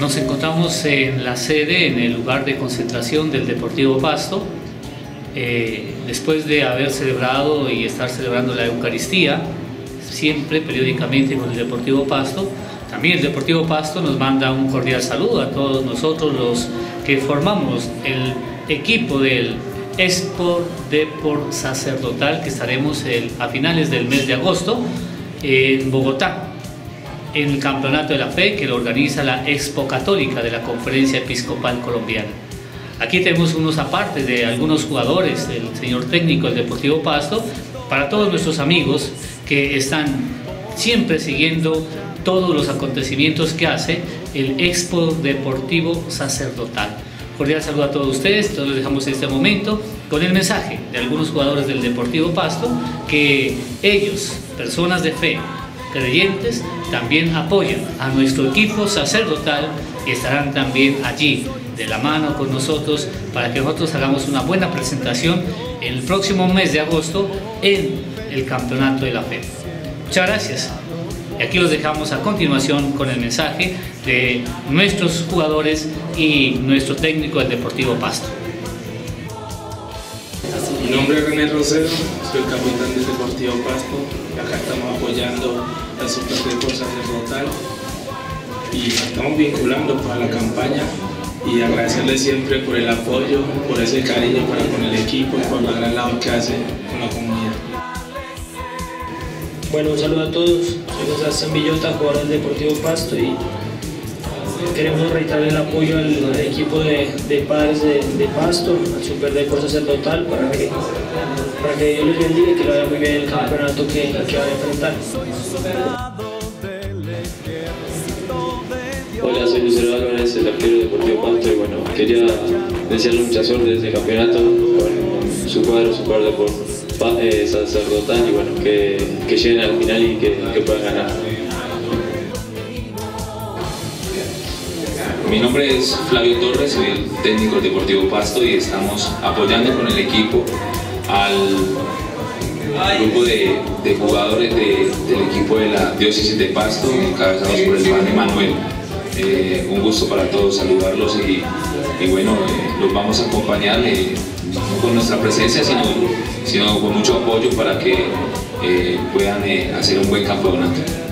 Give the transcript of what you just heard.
Nos encontramos en la sede, en el lugar de concentración del Deportivo Pasto, eh, después de haber celebrado y estar celebrando la Eucaristía, siempre periódicamente con el Deportivo Pasto. También el Deportivo Pasto nos manda un cordial saludo a todos nosotros los que formamos el equipo del Sport Deport Sacerdotal que estaremos a finales del mes de agosto en Bogotá, en el Campeonato de la Fe que lo organiza la Expo Católica de la Conferencia Episcopal Colombiana. Aquí tenemos unos apartes de algunos jugadores, del señor técnico del Deportivo Pasto, para todos nuestros amigos que están siempre siguiendo todos los acontecimientos que hace el Expo Deportivo Sacerdotal. Cordial saludo a todos ustedes, todos los dejamos en este momento con el mensaje de algunos jugadores del Deportivo Pasto que ellos, personas de fe, creyentes, también apoyan a nuestro equipo sacerdotal y estarán también allí de la mano con nosotros para que nosotros hagamos una buena presentación el próximo mes de agosto en el Campeonato de la Fe. Muchas gracias. Y aquí los dejamos a continuación con el mensaje de nuestros jugadores y nuestro técnico del Deportivo Pasto. Mi nombre es René Rosero, soy el capitán del Deportivo Pasto. Acá estamos apoyando la Super Sacerdotal y estamos vinculando para la campaña y agradecerle siempre por el apoyo, por ese cariño para con el equipo, por la gran labor que hace con la comunidad. Bueno, un saludo a todos, soy José Villota, jugador del Deportivo Pasto y queremos reiterar el apoyo al, equipo de, padres de, Pasto, al Super Depor Sacerdotal, para que, para que Dios les bendiga y que lo vaya muy bien el campeonato que, que va a enfrentar. Hola, soy Luis Álvarez, el arquero Deportivo Pasto y bueno, quería desearle mucha suerte desde el campeonato su cuadro, su cuadro de eh, sacerdotal y bueno, que, lleguen al final y que puedan ganar. Mi nombre es Flavio Torres, soy el técnico Deportivo Pasto y estamos apoyando con el equipo al grupo de, jugadores del equipo de la diócesis de Pasto, encabezados por el padre Manuel. Eh, un gusto para todos saludarlos y, bueno, eh, los vamos a acompañar eh, no con nuestra presencia, sino, sino con mucho apoyo para que puedan hacer un buen campeonato.